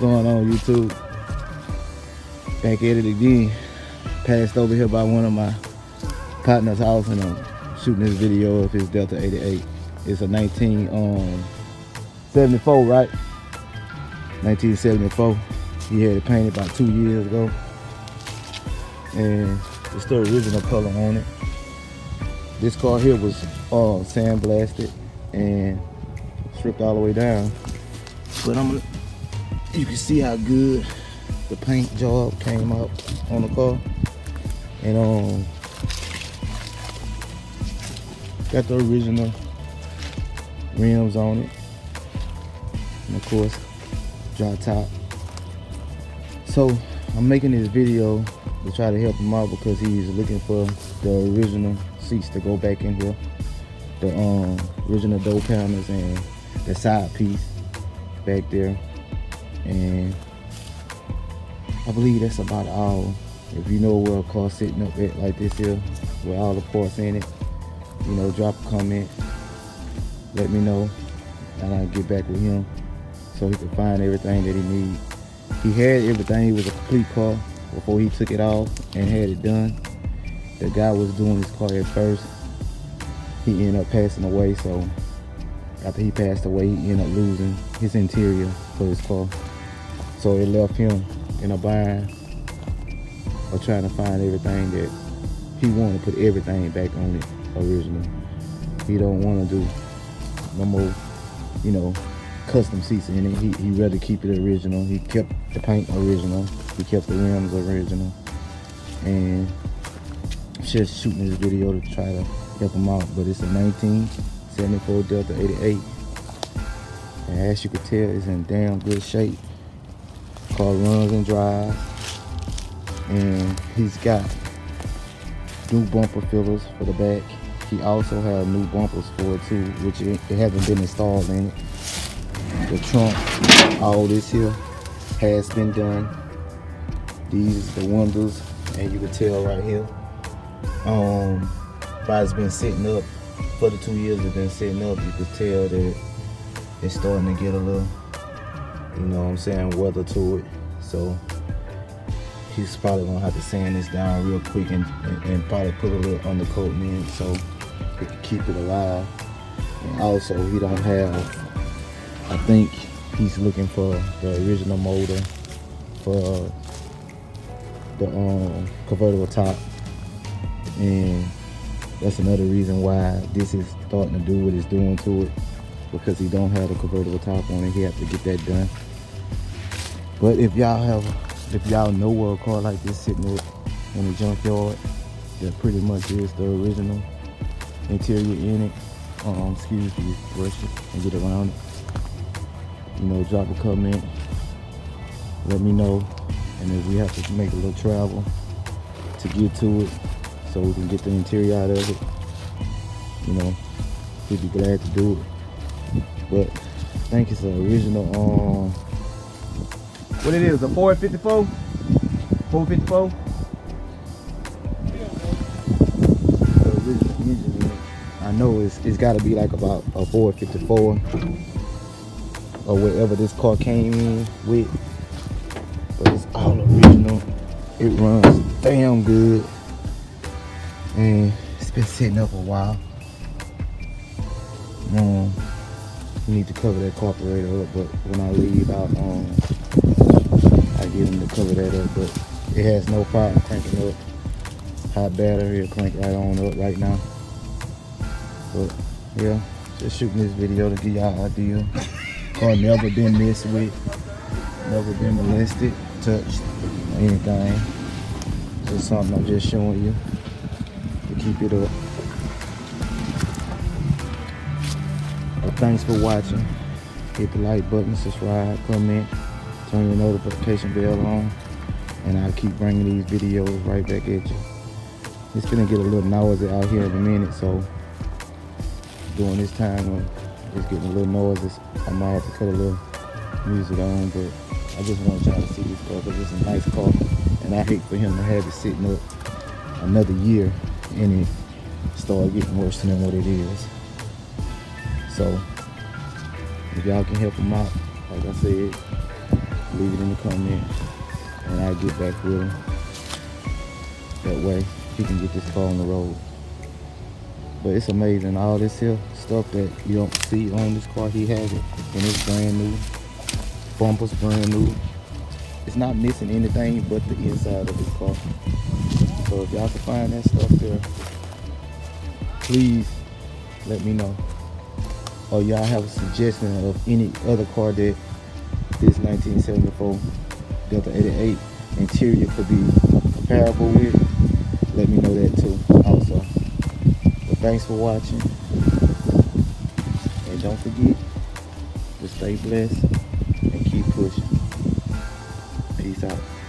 Going on YouTube? Back at it again. Passed over here by one of my partner's house and I'm shooting this video of his Delta 88. It's a 1974, um, right? 1974. He had it painted about two years ago. And it's the original color on it. This car here was uh, sandblasted and stripped all the way down. But I'm gonna, you can see how good the paint job came out on the car. And um, got the original rims on it. And of course, drop top. So I'm making this video to try to help him out because he's looking for the original seats to go back in here. The um, original door panels and the side piece back there. And I believe that's about all. If you know where a car sitting up at like this here, with all the parts in it, you know, drop a comment, let me know, and I'll get back with him so he can find everything that he needs. He had everything, it was a complete car before he took it off and had it done. The guy was doing his car at first. He ended up passing away, so after he passed away, he ended up losing his interior for his car. So it left him in a bind of trying to find everything that he wanted to put everything back on it original. He don't want to do no more, you know, custom seats in it. He, he rather keep it original. He kept the paint original. He kept the rims original. And just shooting this video to try to help him out. But it's a 1974 Delta 88. And as you can tell, it's in damn good shape. Car runs and drives. And he's got new bumper fillers for the back. He also has new bumpers for it too, which it, it haven't been installed in it. The trunk, all this here has been done. These the windows, and you can tell right here. Um, it's been sitting up for the two years it's been sitting up, you can tell that it's starting to get a little, you know what I'm saying, weather to it. So he's probably gonna have to sand this down real quick and, and, and probably put a little undercoat in so he can keep it alive. And also he don't have, I think he's looking for the original motor for the um, convertible top. And that's another reason why this is starting to do what it's doing to it because he don't have a convertible top on it. He have to get that done. But if y'all have if y'all know a car like this sitting in the junkyard, that pretty much is the original interior in it. Um, excuse me, brush it and get around it. You know, drop a comment. Let me know. And if we have to make a little travel to get to it so we can get the interior out of it, you know, we'd be glad to do it. But I think it's an original um what it is, a 454? 454? I know it's, it's got to be like about a 454 or whatever this car came in with. But it's all original. It runs damn good. And it's been sitting up a while. Um, need to cover that carburetor up, but when I leave out, um, I get him to cover that up, but it has no problem cranking up. Hot battery, it'll crank right on up right now. But yeah, just shooting this video to give y'all idea. Car never been messed with, never been molested, touched, anything. Just something I'm just showing you to keep it up. Well, thanks for watching. Hit the like button, subscribe, comment turn your notification bell on and I'll keep bringing these videos right back at you. It's gonna get a little noisy out here in a minute, so during this time when it's getting a little noisy, I might have to cut a little music on, but I just want y'all to see this car because it's a nice car and I hate for him to have it sitting up another year and it start getting worse than what it is. So if y'all can help him out, like I said, leave it in the comment and I'll get back with him. That way he can get this car on the road. But it's amazing, all this here stuff that you don't see on this car, he has it. And it's brand new. Bumper's brand new. It's not missing anything but the inside of this car. So if y'all can find that stuff there, please let me know. Or y'all have a suggestion of any other car that this 1974 Delta 88 interior could be comparable with, let me know that too also. But thanks for watching. And don't forget to stay blessed and keep pushing. Peace out.